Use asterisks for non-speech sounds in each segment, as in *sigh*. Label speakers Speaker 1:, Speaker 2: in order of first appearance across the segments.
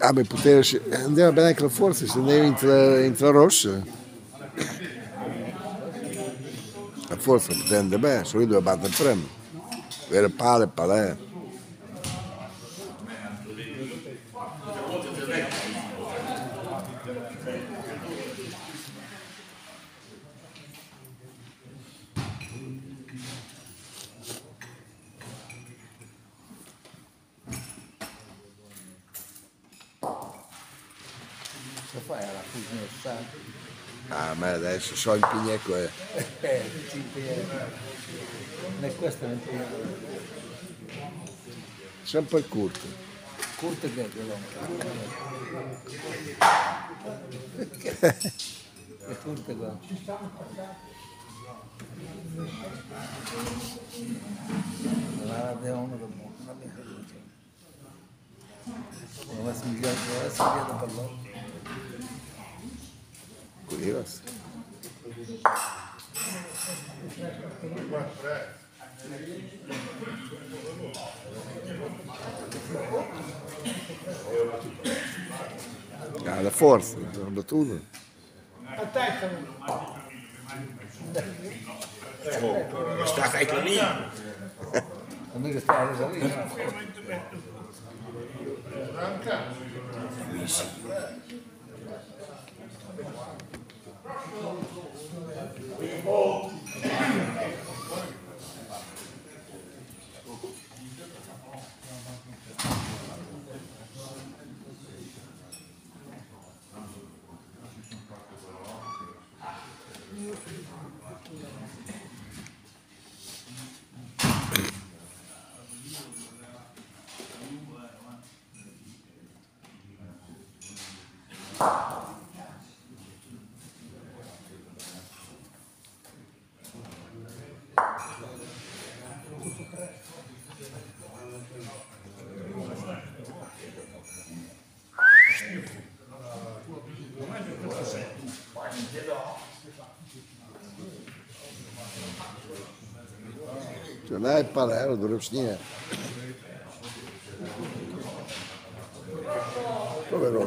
Speaker 1: Ah, ma poteva... Andava bene anche la forza, se andava in la rossa. La forza poteva bene, solo doveva battere il premio. Avere pale, pale.
Speaker 2: Cosa fai alla fugnetta?
Speaker 1: Ah, ma adesso so impegnare qua.
Speaker 2: Eh, ti impegna. Ma questo è l'impegno.
Speaker 1: Sempre corto.
Speaker 2: Corto che è quello. *laughs* È corto qua. La abbiamo uno del mondo, non mi capisce. Non è smigliato, non è
Speaker 3: colegas. Ja,
Speaker 2: de force, dat doen. Dat
Speaker 1: staat eigenlijk niet. En nu staat. Wie Tu n'as pas l'air de l'obstinier. Povero.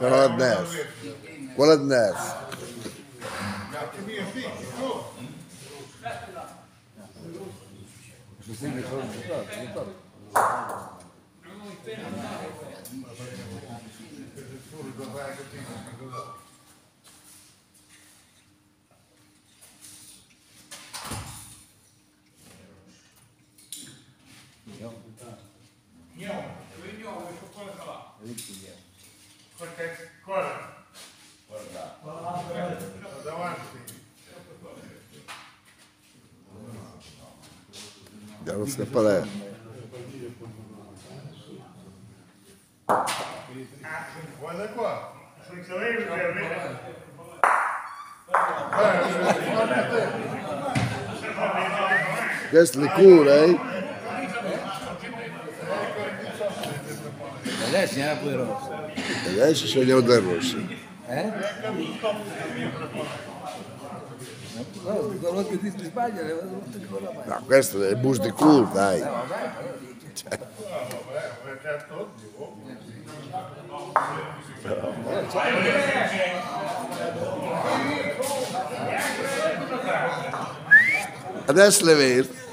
Speaker 2: ولد ناس ولد ناس Thank you. Líquida. Cortex cora. Corda. Da
Speaker 1: arte. Deve ser para Olha
Speaker 2: qual. Guess the cool,
Speaker 1: eh? Le cura, eh?
Speaker 2: Adesso era poderoso.
Speaker 1: Adesso scegliamo del Rossi.
Speaker 2: Eh? No, quello che ti sbaglia, le vado tutte con la mano.
Speaker 1: No, questo è il bus di cool, dai. Adesso le vedo.